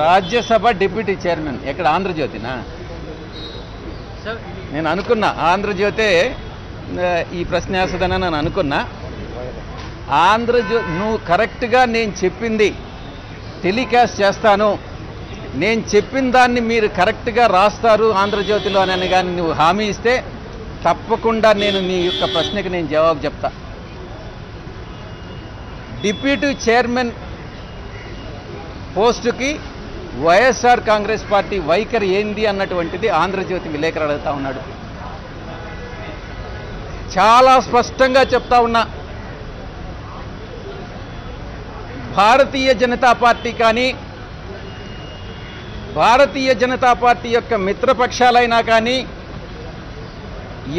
Rajya Sabha deputy chairman. ఎక్కడ? ఆంధ్రజ్యోతినా? నేను అనుకున్నా. ఆంధ్రజ్యోతే ఈ ప్రశ్న వేస్తుందని నేను అనుకున్నా. ఆంధ్రజ్యో నువ్వు కరెక్ట్గా నేను చెప్పింది టెలికాస్ట్ చేస్తాను. నేను చెప్పిన దాన్ని మీరు కరెక్ట్గా రాస్తారు ఆంధ్రజ్యోతిలో అని కానీ నువ్వు హామీ ఇస్తే తప్పకుండా నేను నీ యొక్క ప్రశ్నకి నేను జవాబు చెప్తా. డిప్యూటీ చైర్మన్ పోస్టుకి వైఎస్ఆర్ కాంగ్రెస్ పార్టీ వైఖరి ఏంది అన్నటువంటిది ఆంధ్రజ్యోతి విలేకరు అడుగుతా ఉన్నాడు. చాలా స్పష్టంగా చెప్తా ఉన్నా. భారతీయ జనతా పార్టీ కానీ భారతీయ జనతా పార్టీ యొక్క మిత్రపక్షాలైనా కానీ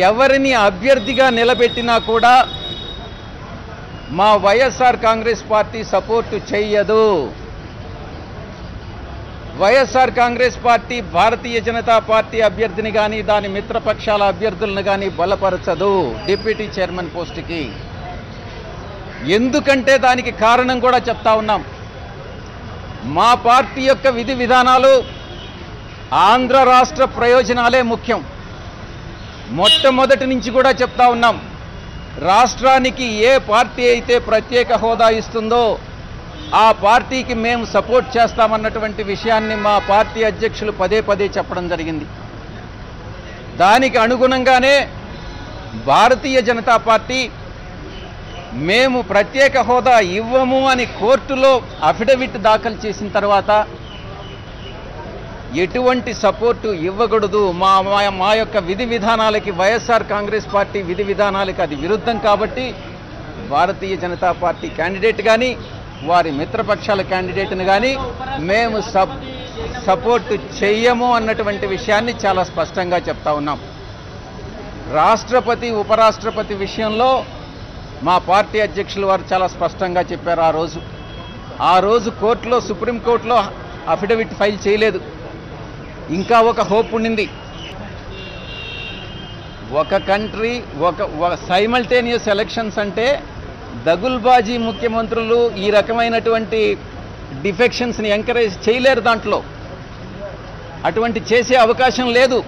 ఎవరిని అభ్యర్థిగా నిలబెట్టినా కూడా మా వైఎస్ఆర్ కాంగ్రెస్ పార్టీ సపోర్టు చేయదు YSR Congress party Bharatiya Janata party అభ్యర్థిని కానీ దాని మిత్రపక్షాల అభ్యర్థులను కానీ బలపరచదు డిప్యూటీ చైర్మన్ పోస్టుకి. ఎందుకంటే దానికి కారణం కూడా చెప్తా ఉన్నాం. మా పార్టీ యొక్క విధి విధానాలు ఆంధ్ర రాష్ట్ర ప్రయోజనాలే ముఖ్యం. మొట్టమొదటి నుంచి కూడా చెప్తా ఉన్నాం. రాష్ట్రానికి ఏ పార్టీ అయితే ప్రత్యేక హోదా ఇస్తుందో ఆ పార్టీకి మేము సపోర్ట్ చేస్తామన్నటువంటి విషయాన్ని మా పార్టీ అధ్యక్షులు పదే పదే చెప్పడం జరిగింది. దానికి అనుగుణంగానే భారతీయ జనతా పార్టీ మేము ప్రత్యేక హోదా ఇవ్వము అని కోర్టులో అఫిడవిట్ దాఖలు చేసిన తర్వాత ఎటువంటి సపోర్టు ఇవ్వకూడదు. మా మా మా యొక్క విధి విధానాలకి వైఎస్ఆర్ కాంగ్రెస్ పార్టీ విధి విధానాలకి అది విరుద్ధం కాబట్టి భారతీయ జనతా పార్టీ క్యాండిడేట్ కానీ వారి మిత్రపక్షాల క్యాండిడేట్ని కానీ మేము సప్ సపోర్ట్ చెయ్యము అన్నటువంటి విషయాన్ని చాలా స్పష్టంగా చెప్తా ఉన్నాం. రాష్ట్రపతి ఉపరాష్ట్రపతి విషయంలో మా పార్టీ అధ్యక్షులు వారు చాలా స్పష్టంగా చెప్పారు ఆ రోజు. ఆ రోజు కోర్టులో సుప్రీంకోర్టులో అఫిడవిట్ ఫైల్ చేయలేదు. ఇంకా ఒక హోప్ ఉండింది. ఒక కంట్రీ ఒక సైమల్టేనియస్ ఎలక్షన్స్ అంటే దగుల్బాజీ ముఖ్యమంత్రులు ఈ రకమైనటువంటి డిఫెక్షన్స్ని ఎంకరేజ్ చేయలేరు దాంట్లో. అటువంటి చేసే అవకాశం లేదు.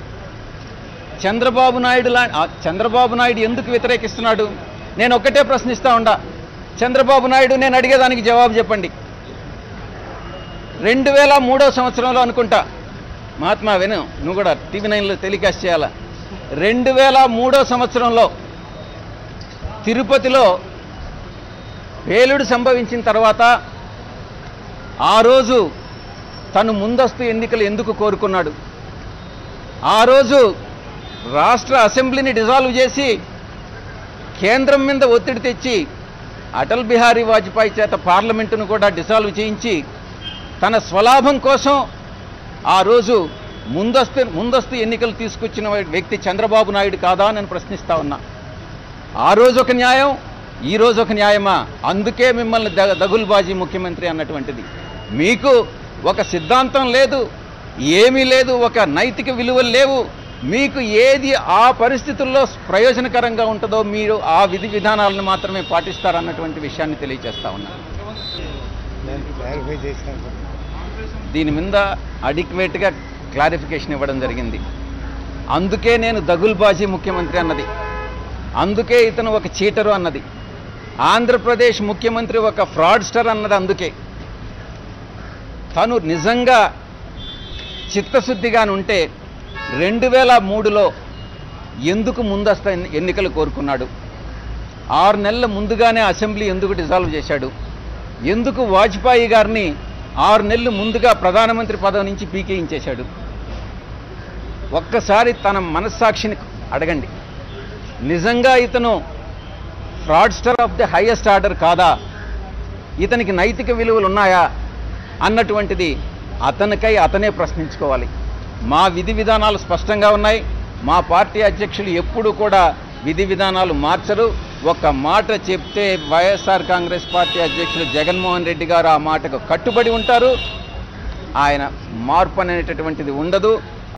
చంద్రబాబు నాయుడు లా చంద్రబాబు నాయుడు ఎందుకు వ్యతిరేకిస్తున్నాడు? నేను ఒక్కటే ప్రశ్నిస్తూ ఉండా. చంద్రబాబు నాయుడు నేను అడిగేదానికి జవాబు చెప్పండి. రెండు వేల మూడో సంవత్సరంలో అనుకుంటా. మహాత్మా విను నువ్వు కూడా టీవీ నైన్లో టెలికాస్ట్ చేయాలా? రెండు వేల మూడో సంవత్సరంలో తిరుపతిలో పేలుడు సంభవించిన తర్వాత ఆ రోజు తను ముందస్తు ఎన్నికలు ఎందుకు కోరుకున్నాడు? ఆ రోజు రాష్ట్ర అసెంబ్లీని డిజాల్వ్ చేసి కేంద్రం మీద ఒత్తిడి తెచ్చి అటల్ బిహారీ వాజ్పేయి చేత పార్లమెంటును కూడా డిజాల్వ్ చేయించి తన స్వలాభం కోసం ఆ రోజు ముందస్తు ముందస్తు ఎన్నికలు తీసుకొచ్చిన వ్యక్తి చంద్రబాబు నాయుడు కాదా అని నేను ప్రశ్నిస్తా ఉన్నా. ఆ రోజు ఒక న్యాయం ఈ రోజు ఒక న్యాయమా? అందుకే మిమ్మల్ని ద దగుల్బాజీ ముఖ్యమంత్రి అన్నటువంటిది. మీకు ఒక సిద్ధాంతం లేదు ఏమీ లేదు ఒక నైతిక విలువలు లేవు. మీకు ఏది ఆ పరిస్థితుల్లో ప్రయోజనకరంగా ఉంటుందో మీరు ఆ విధి విధానాలను మాత్రమే పాటిస్తారన్నటువంటి విషయాన్ని తెలియజేస్తా ఉన్నాను దీని మీద అడిక్వేట్గా క్లారిఫికేషన్ ఇవ్వడం జరిగింది. అందుకే నేను దగుల్బాజీ ముఖ్యమంత్రి అన్నది. అందుకే ఇతను ఒక చీటరు అన్నది. ఆంధ్రప్రదేశ్ ముఖ్యమంత్రి ఒక ఫ్రాడ్స్టర్ అన్నది అందుకే. తను నిజంగా చిత్తశుద్ధిగానుంటే రెండు వేల మూడులో ఎందుకు ముందస్తు ఎన్నికలు కోరుకున్నాడు? ఆరు నెలల ముందుగానే అసెంబ్లీ ఎందుకు డిజాల్వ్ చేశాడు? ఎందుకు వాజ్పేయి గారిని ఆరు నెలలు ముందుగా ప్రధానమంత్రి పదవి నుంచి పీకేయించేశాడు? ఒక్కసారి తన మనస్సాక్షిని అడగండి. నిజంగా ఇతను fraudster of the highest order కాదా? ఇతనికి నైతిక విలువలు ఉన్నాయా? అన్నటువంటిది అతనికై అతనే ప్రశ్నించుకోవాలి. మా విధి విధానాలు స్పష్టంగా ఉన్నాయి. మా పార్టీ అధ్యక్షులు ఎప్పుడు కూడా విధి విధానాలు మార్చరు. ఒక మాట చెప్తే వైఎస్ఆర్ కాంగ్రెస్ పార్టీ అధ్యక్షులు జగన్మోహన్ రెడ్డి గారు ఆ మాటకు కట్టుబడి ఉంటారు. ఆయన మార్పు అనేటటువంటిది ఉండదు.